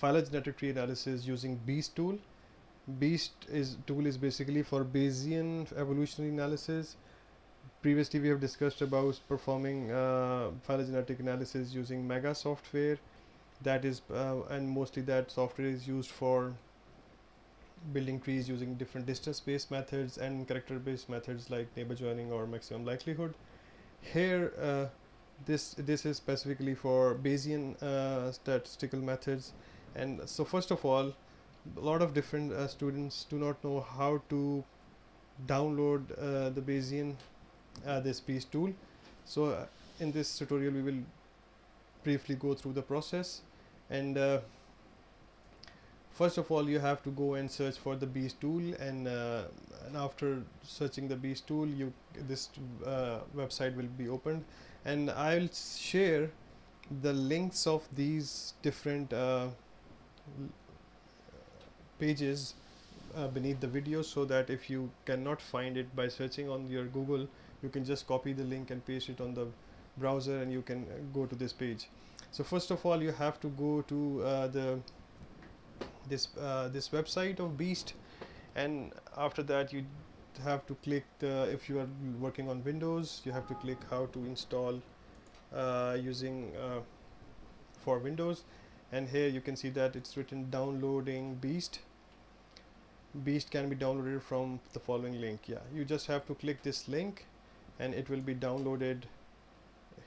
phylogenetic tree analysis using beast tool. Beast is tool is basically for bayesian evolutionary analysis. Previously we have discussed about performing uh, phylogenetic analysis using mega software. That is uh, and mostly that software is used for building trees using different distance based methods and character based methods like neighbor joining or maximum likelihood. Here uh, this this is specifically for bayesian uh, statistical methods and so first of all a lot of different uh, students do not know how to download uh, the bayesian uh, this beast tool. So uh, in this tutorial we will briefly go through the process. And uh, first of all you have to go and search for the beast tool. And, uh, and after searching the beast tool you this website will be opened. And I'll share the links of these different pages uh, beneath the video so that if you cannot find it by searching on your Google you can just copy the link and paste it on the browser and you can uh, go to this page. So first of all you have to go to uh, the this uh, this website of beast and after that you have to click the if you are working on windows you have to click how to install uh, using uh, for windows and here you can see that it's written downloading beast. Beast can be downloaded from the following link. Yeah you just have to click this link and it will be downloaded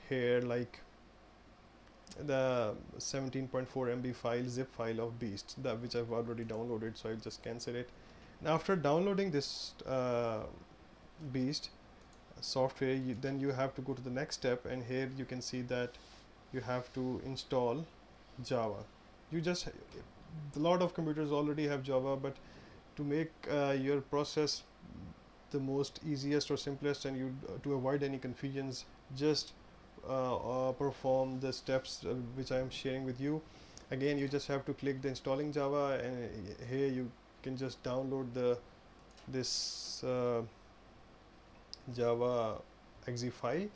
here like the 17.4 MB file zip file of beast that which I've already downloaded so I'll just cancel it. Now after downloading this uh, beast software you, then you have to go to the next step and here you can see that you have to install Java. You just a lot of computers already have Java but to make uh, your process the most easiest or simplest and you uh, to avoid any confusions just uh, uh, perform the steps uh, which I am sharing with you. Again you just have to click the installing Java and here you can just download the this uh, Java exe file.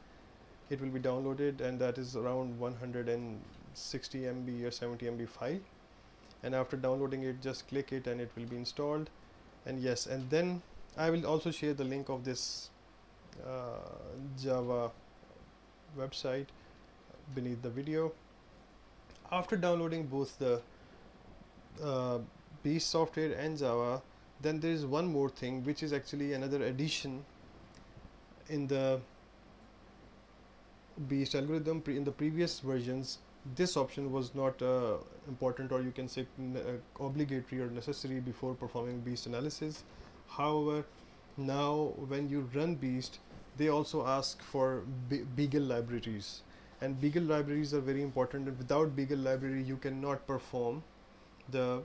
It will be downloaded and that is around 160 MB or 70 MB file and after downloading it just click it and it will be installed. And yes and then I will also share the link of this uh, Java website beneath the video. After downloading both the uh, Beast software and Java then there is one more thing which is actually another addition in the Beast algorithm in the previous versions this option was not uh, important or you can say uh, obligatory or necessary before performing beast analysis. However now when you run beast they also ask for Be beagle libraries. And beagle libraries are very important and without beagle library you cannot perform the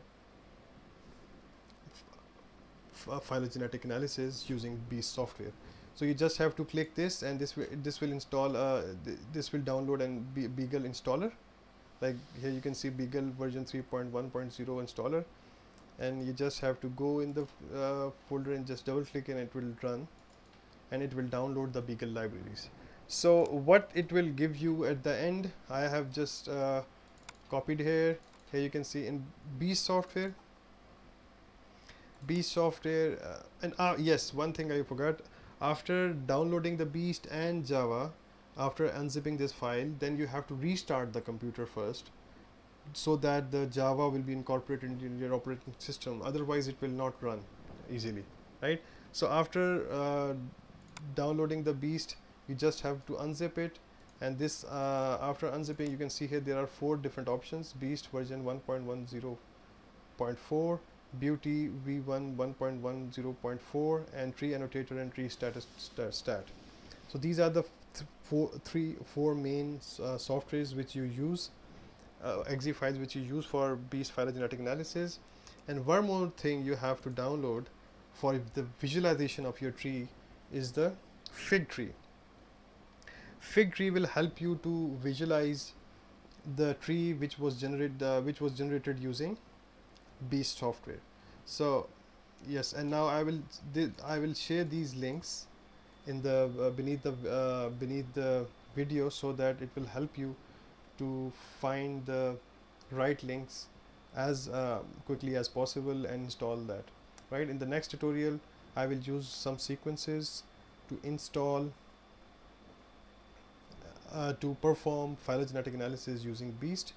phylogenetic analysis using beast software so you just have to click this and this will this will install uh, th this will download and be beagle installer. Like here you can see beagle version 3.1.0 installer. And you just have to go in the uh, folder and just double click and it will run. And it will download the beagle libraries. So what it will give you at the end I have just uh, copied here. Here you can see in beast software. Beast software uh, and uh, yes one thing I forgot after downloading the beast and java after unzipping this file then you have to restart the computer first so that the java will be incorporated into your operating system. Otherwise it will not run easily right? So after uh, downloading the beast you just have to unzip it. And this uh, after unzipping you can see here there are four different options. Beast version 1.10.4 BEAUti v1 1.10.4 and tree annotator and tree status stat, so these are the th four three four main uh, softwares which you use uh, exe files which you use for beast phylogenetic analysis. And one more thing you have to download for the visualization of your tree is the fig tree. Fig tree will help you to visualize the tree which was generated uh, which was generated using beast software. So yes and now i will i will share these links in the uh, beneath the uh, beneath the video so that it will help you to find the right links as uh, quickly as possible and install that right? In the next tutorial I will use some sequences to install uh, to perform phylogenetic analysis using beast